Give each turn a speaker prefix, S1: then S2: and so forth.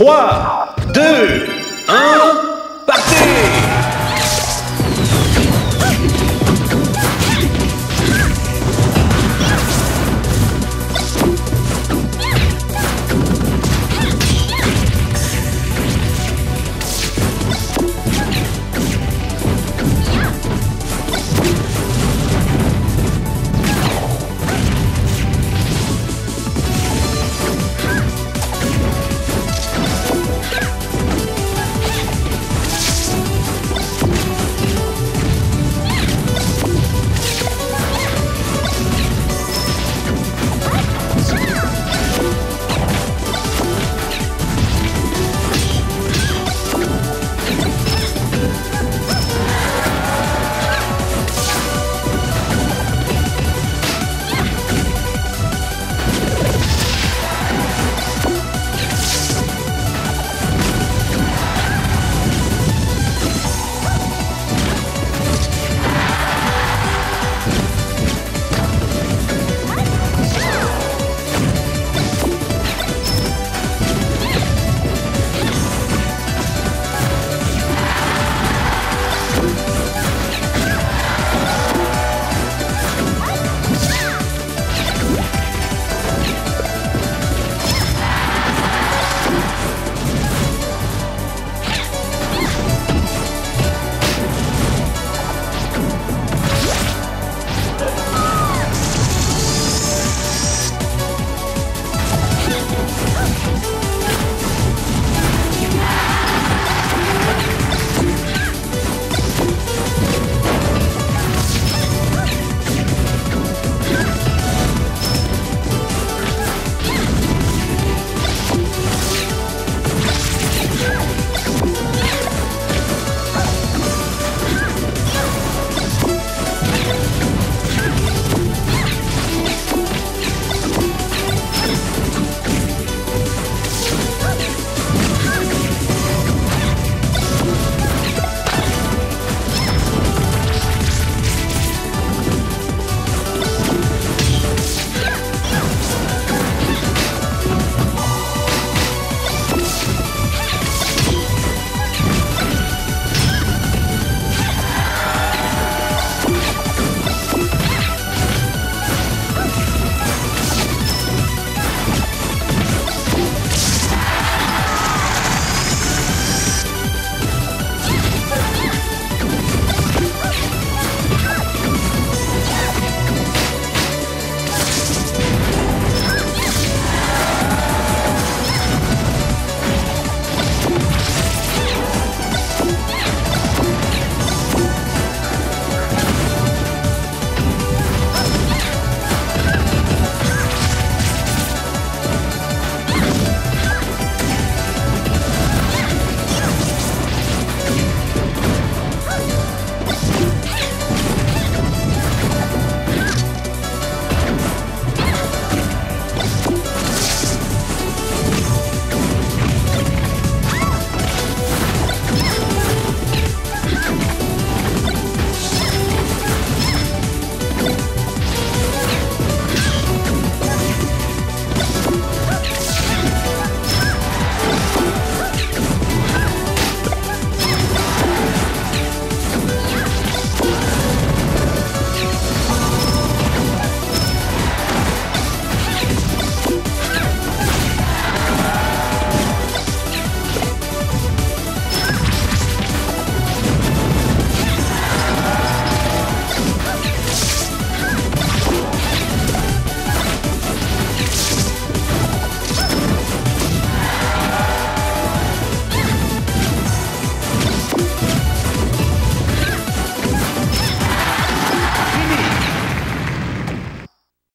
S1: 3, 2, 1, partez!